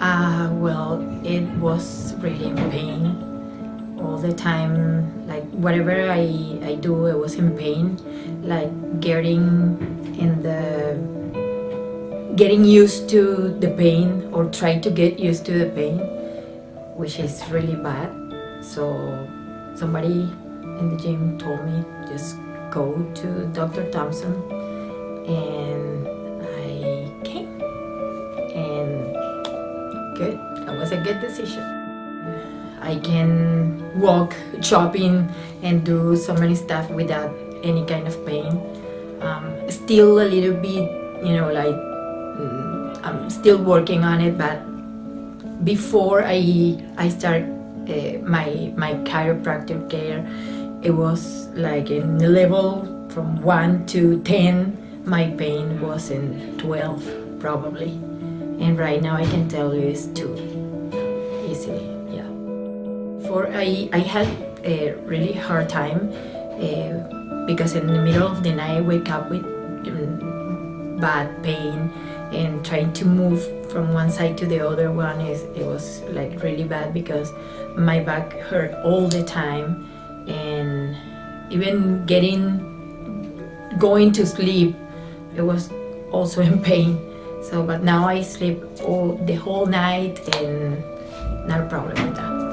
Uh, well, it was really in pain all the time. Like whatever I, I do, I was in pain. Like getting in the getting used to the pain or try to get used to the pain, which is really bad. So somebody in the gym told me just go to Dr. Thompson and good. That was a good decision. I can walk shopping and do so many stuff without any kind of pain. Um, still a little bit you know like mm, I'm still working on it but before I I start uh, my my chiropractic care it was like in level from 1 to 10 my pain was in 12 probably and right now I can tell you it's 2 easily yeah. For I, I had a really hard time uh, because in the middle of the night I wake up with um, bad pain and trying to move from one side to the other one is it was like really bad because my back hurt all the time and even getting going to sleep it was also in pain so but now i sleep all the whole night and not a problem with that